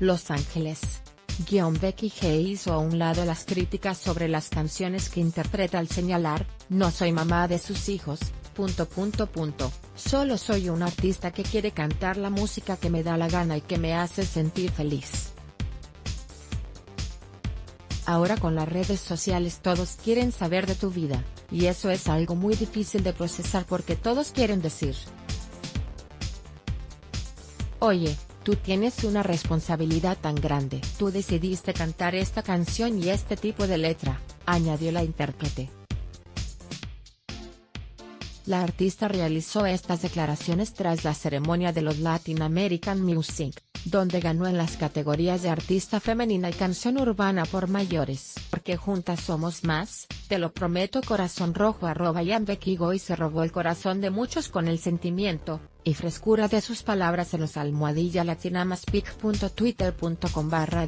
Los Ángeles. Guión Becky G hizo a un lado las críticas sobre las canciones que interpreta al señalar, no soy mamá de sus hijos, punto punto punto, solo soy un artista que quiere cantar la música que me da la gana y que me hace sentir feliz. Ahora con las redes sociales todos quieren saber de tu vida, y eso es algo muy difícil de procesar porque todos quieren decir. Oye, tú tienes una responsabilidad tan grande. Tú decidiste cantar esta canción y este tipo de letra, añadió la intérprete. La artista realizó estas declaraciones tras la ceremonia de los Latin American Music, donde ganó en las categorías de artista femenina y canción urbana por mayores. Porque juntas somos más, te lo prometo corazón rojo arroba y se robó el corazón de muchos con el sentimiento, y frescura de sus palabras en los almohadilla latinamaspic.twitter.com barra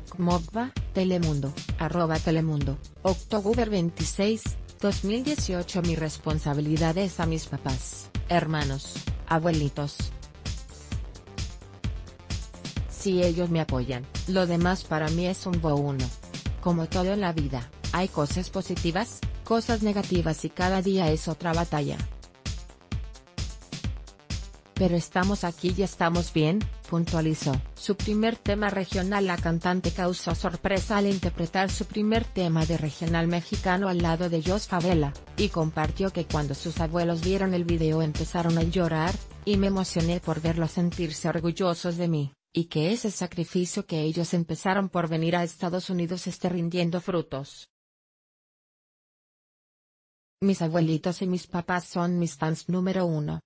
Telemundo, arroba Telemundo, October 26, 2018 Mi responsabilidad es a mis papás, hermanos, abuelitos. Si ellos me apoyan, lo demás para mí es un uno. Como todo en la vida, hay cosas positivas, cosas negativas y cada día es otra batalla. Pero estamos aquí y estamos bien, puntualizó. Su primer tema regional La cantante causó sorpresa al interpretar su primer tema de regional mexicano al lado de Jos Favela, y compartió que cuando sus abuelos vieron el video empezaron a llorar, y me emocioné por verlos sentirse orgullosos de mí, y que ese sacrificio que ellos empezaron por venir a Estados Unidos esté rindiendo frutos. Mis abuelitos y mis papás son mis fans número uno.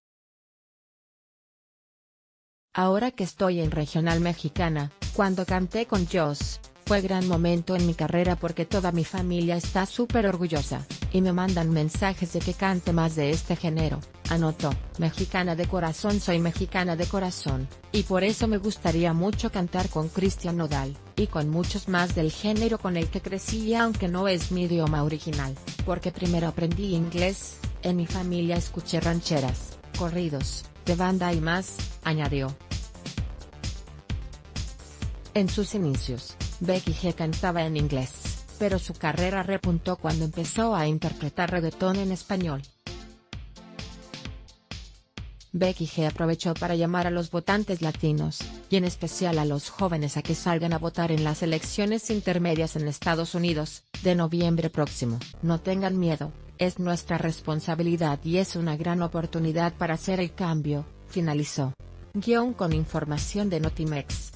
Ahora que estoy en Regional Mexicana, cuando canté con Joss, fue gran momento en mi carrera porque toda mi familia está súper orgullosa, y me mandan mensajes de que cante más de este género, anotó, mexicana de corazón soy mexicana de corazón, y por eso me gustaría mucho cantar con Cristian Nodal, y con muchos más del género con el que crecí aunque no es mi idioma original, porque primero aprendí inglés, en mi familia escuché rancheras, corridos, de banda y más, añadió. En sus inicios, Becky G cantaba en inglés, pero su carrera repuntó cuando empezó a interpretar reggaetón en español. Becky G aprovechó para llamar a los votantes latinos, y en especial a los jóvenes a que salgan a votar en las elecciones intermedias en Estados Unidos, de noviembre próximo. No tengan miedo, es nuestra responsabilidad y es una gran oportunidad para hacer el cambio, finalizó. Guión con información de Notimex.